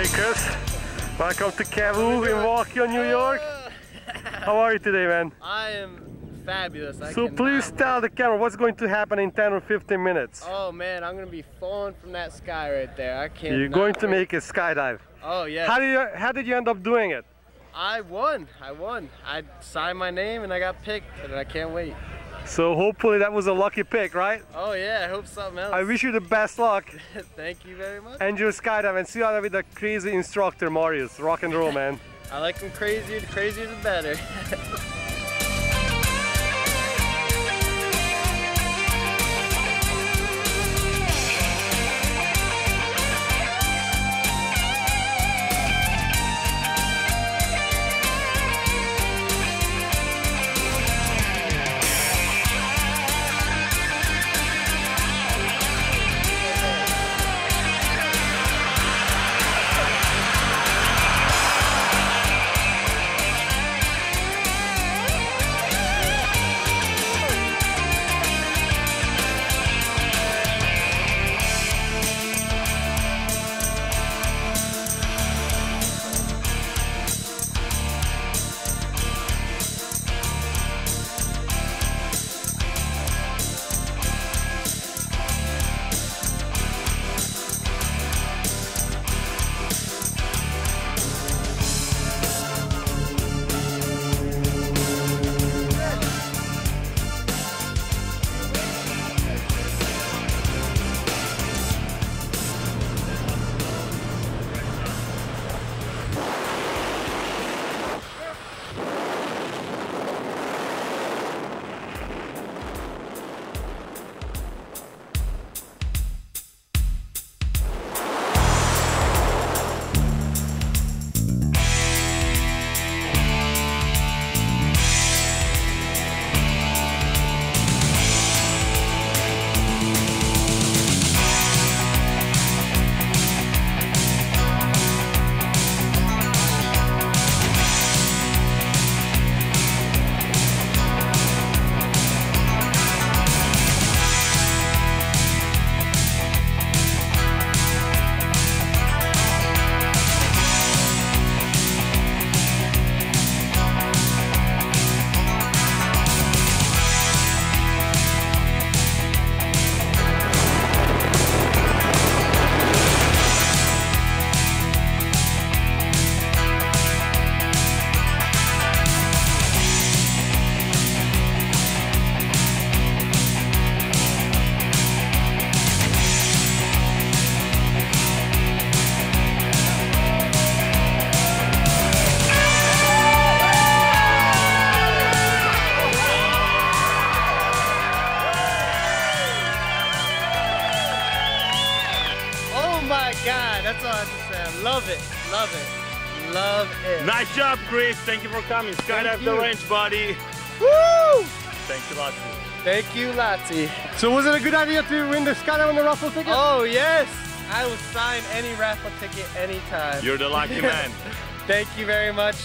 Hey Chris, welcome to Cavu in Waukee, New York. How are you today, man? I am fabulous. I So please wait. tell the camera what's going to happen in 10 or 15 minutes. Oh man, I'm gonna be falling from that sky right there. I can't. You're going to make a skydive. Oh yeah. How did you how did you end up doing it? I won. I won. I signed my name and I got picked, and I can't wait. So hopefully that was a lucky pick, right? Oh yeah. I hope something else. I wish you the best luck. Thank you very much. Enjoy skydive and see you out with the crazy instructor Marius. Rock and roll, man. I like them crazier. The crazier the better. my God, that's all I have to say. I love it. Love it. Love it. Nice job, Chris. Thank you for coming. Skydive the you. Ranch, buddy. Woo! Thanks a lot. Thank you, Lati. So was it a good idea to win the skydive on the raffle ticket? Oh yes, I will sign any raffle ticket anytime. You're the lucky man. Thank you very much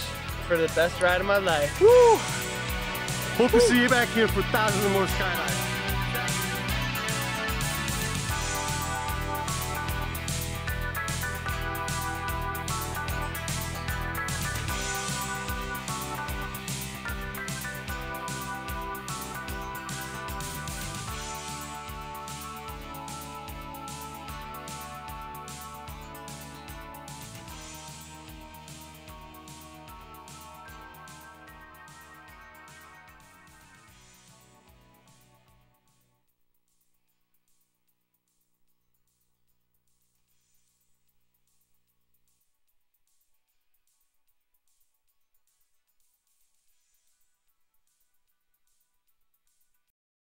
for the best ride of my life. Woo! Hope to see you back here for thousands more skydives.